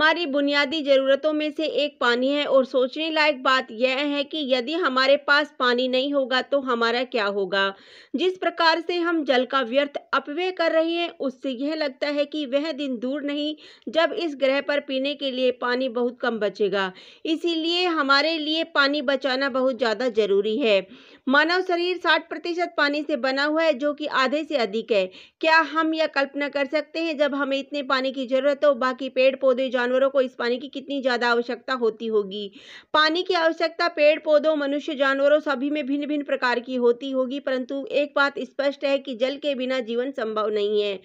हमारी बुनियादी ज़रूरतों में से एक पानी है और सोचने लायक बात यह है कि यदि हमारे पास पानी नहीं होगा तो हमारा क्या होगा। जिस प्रकार से हम जल का व्यर्थ अपव्यय कर रहे हैं, उससे यह लगता है कि वह दिन दूर नहीं, जब इस ग्रह पर पीने के लिए पानी बहुत कम बचेगा। इसीलिए हमारे लिए पानी बचाना बहुत ज़्यादा ज़रूरी है। मानव शरीर 60 प्रतिशत पानी से बना हुआ है, जो कि आधे से अधिक है। क्या हम यह कल्पना कर सकते हैं, जब हमें इतने पानी की ज़रूरत हो, बाकी पेड़ पौधे जानवरों को इस पानी की कितनी ज़्यादा आवश्यकता होती होगी? पानी की आवश्यकता पेड़ पौधों मनुष्य, जानवरों, सभी में भिन्न भिन्न प्रकार की होती होगी, परंतु एक बात स्पष्ट है कि जल के बिना जीवन संभव नहीं है।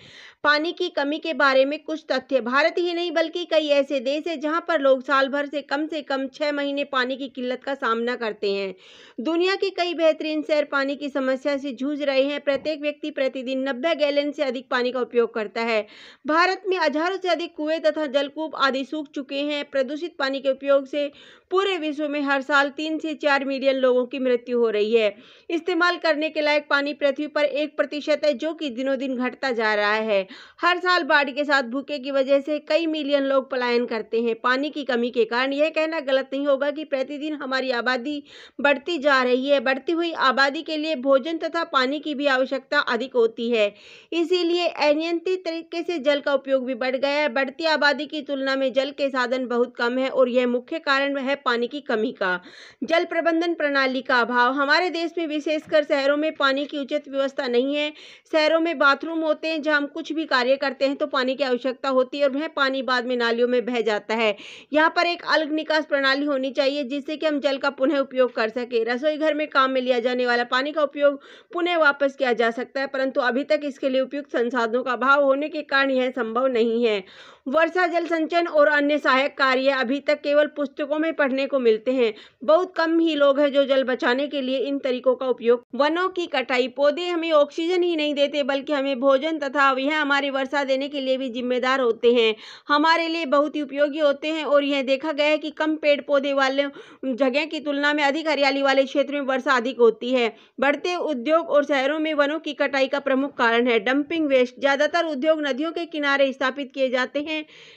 पानी की कमी के बारे में कुछ तथ्य। भारत ही नहीं, बल्कि कई ऐसे देश है, जहाँ पर लोग साल भर से कम से कम छह महीने पानी की किल्लत का सामना करते हैं। दुनिया के कई बेहतरीन शहर पानी की समस्या से जूझ रहे हैं। प्रत्येक व्यक्ति प्रतिदिन नब्बे गैलन से अधिक पानी का उपयोग करता है। भारत में हज़ारों से अधिक कुएँ तथा जलकूप आदि सूख चुके हैं। प्रदूषित पानी के उपयोग से पूरे विश्व में हर साल तीन से चार मिलियन लोगों की मृत्यु हो रही है। इस्तेमाल करने के लायक पानी पृथ्वी पर एक प्रतिशत है, जो कि दिनों दिन घटता जा रहा है। हर साल बाढ़ के साथ भूखे की वजह से कई मिलियन लोग पलायन करते हैं। पानी की कमी के कारण यह कहना गलत नहीं होगा कि प्रतिदिन हमारी आबादी बढ़ती जा रही है। बढ़ती हुई आबादी के लिए भोजन तथा पानी की भी आवश्यकता अधिक होती है। इसीलिए अनियंत्रित तरीके से जल का उपयोग भी बढ़ गया है। बढ़ती आबादी की तुलना में जल के साधन बहुत कम है और यह मुख्य कारण है पानी की कमी का। जल प्रबंधन प्रणाली का अभाव। हमारे देश में विशेषकर शहरों में पानी की उचित व्यवस्था नहीं है। शहरों में बाथरूम होते हैं जहाँ हम कुछ भी कार्य करते हैं तो पानी की आवश्यकता होती है और वह पानी बाद में नालियों में बह जाता है। यहाँ पर एक अलग निकास प्रणाली होनी चाहिए जिससे कि हम जल का पुनः उपयोग कर सके। रसोई घर में काम में लिया जाने वाला पानी का उपयोग पुनः वापस किया जा सकता है, परंतु अभी तक इसके लिए उपयुक्त संसाधनों का अभाव होने के कारण यह संभव नहीं है। वर्षा, जल संचयन और अन्य सहायक कार्य अभी तक केवल पुस्तकों में पढ़ने को मिलते हैं। बहुत कम ही लोग हैं जो जल बचाने के लिए इन तरीकों का उपयोग वनों की कटाई, पौधे हमें ऑक्सीजन ही नहीं देते, बल्कि हमें भोजन तथा यह हमारी वर्षा देने के लिए भी जिम्मेदार होते हैं। हमारे लिए बहुत ही उपयोगी होते हैं और यह देखा गया है कि कम पेड़ पौधे वाले जगह की तुलना में अधिक हरियाली वाले क्षेत्र में वर्षा अधिक होती है। बढ़ते उद्योग और शहरों में वनों की कटाई का प्रमुख कारण है। डंपिंग वेस्ट, ज़्यादातर उद्योग नदियों के किनारे स्थापित किए जाते हैं।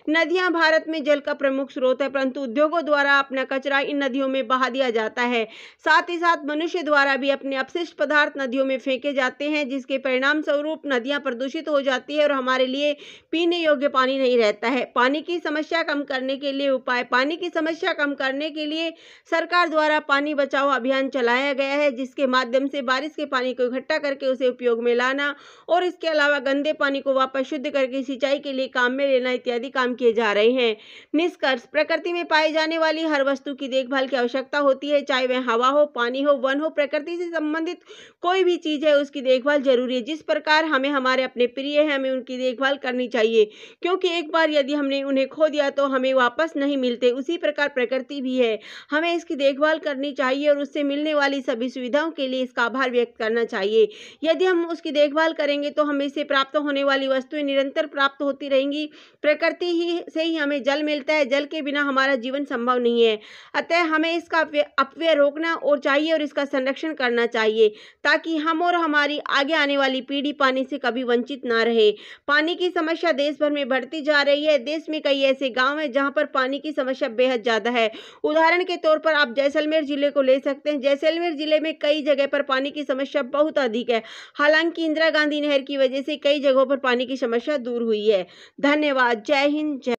नदियाँ भारत में जल का प्रमुख स्रोत है, परंतु उद्योगों द्वारा अपना कचरा इन नदियों में बहा दिया जाता है। साथ ही साथ मनुष्य द्वारा भी अपने अपशिष्ट पदार्थ नदियों में फेंके जाते हैं, जिसके परिणाम स्वरूप नदियाँ प्रदूषित हो जाती है और हमारे लिए पीने योग्य पानी नहीं रहता है। पानी की समस्या कम करने के लिए उपाय, पानी की समस्या कम करने के लिए सरकार द्वारा पानी बचाओ अभियान चलाया गया है, जिसके माध्यम से बारिश के पानी को इकट्ठा करके उसे उपयोग में लाना और इसके अलावा गंदे पानी को वापस शुद्ध करके सिंचाई के लिए काम में लेना इत्यादि काम किए जा रहे हैं। निष्कर्ष, प्रकृति में पाई जाने वाली हर वस्तु की देखभाल की आवश्यकता होती है, चाहे वह हवा हो, पानी हो, वन हो, प्रकृति से संबंधित कोई भी चीज़ है, उसकी देखभाल ज़रूरी है। जिस प्रकार हमें हमारे अपने प्रिय है, हमें उनकी देखभाल करनी चाहिए, क्योंकि एक बार यदि हमने उन्हें खो दिया तो हमें वापस नहीं मिलते। उसी प्रकार प्रकृति भी है। हमें इसकी देखभाल करनी चाहिए और उससे मिलने वाली सभी सुविधाओं के लिए इसका आभार व्यक्त करना चाहिए। यदि हम उसकी देखभाल करेंगे तो हमें इससे प्राप्त होने वाली वस्तुएँ निरंतर प्राप्त होती रहेंगी। प्रकृति ही से ही हमें जल मिलता है। जल के बिना हमारा जीवन संभव नहीं है। अतः हमें इसका अपव्यय रोकना और चाहिए और इसका संरक्षण करना चाहिए, ताकि हम और हमारी आगे आने वाली पीढ़ी पानी से कभी वंचित ना रहे। पानी की समस्या देश भर में बढ़ती जा रही है। देश में कई ऐसे गाँव हैं जहाँ पर पानी की समस्या बेहद ज़्यादा है। उदाहरण के तौर पर आप जैसलमेर ज़िले को ले सकते हैं। जैसलमेर ज़िले में कई जगह पर पानी की समस्या बहुत अधिक है। हालाँकि इंदिरा गांधी नहर की वजह से कई जगहों पर पानी की समस्या दूर हुई है। धन्यवाद। जय हिंद जय